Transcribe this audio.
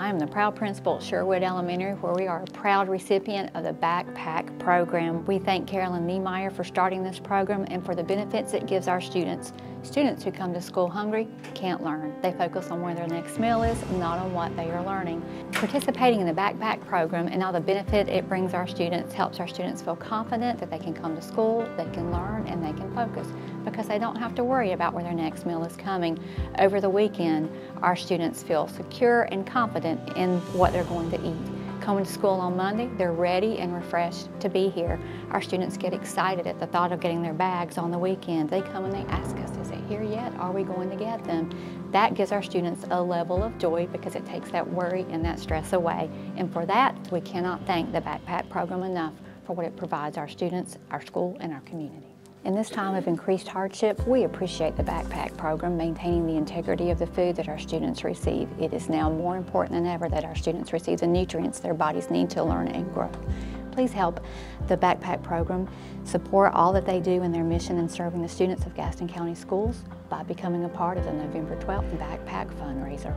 I am the proud principal at Sherwood Elementary where we are a proud recipient of the Backpack program. We thank Carolyn Niemeyer for starting this program and for the benefits it gives our students. Students who come to school hungry can't learn. They focus on where their next meal is, not on what they are learning. Participating in the Backpack program and all the benefit it brings our students helps our students feel confident that they can come to school, they can learn, and they can focus because they don't have to worry about where their next meal is coming. Over the weekend, our students feel secure and confident in what they're going to eat. Coming to school on Monday, they're ready and refreshed to be here. Our students get excited at the thought of getting their bags on the weekend. They come and they ask us, is it here yet? Are we going to get them? That gives our students a level of joy because it takes that worry and that stress away. And for that, we cannot thank the Backpack program enough for what it provides our students, our school, and our community. In this time of increased hardship, we appreciate the Backpack program maintaining the integrity of the food that our students receive. It is now more important than ever that our students receive the nutrients their bodies need to learn and grow. Please help the Backpack program support all that they do in their mission in serving the students of Gaston County Schools by becoming a part of the November 12th Backpack fundraiser.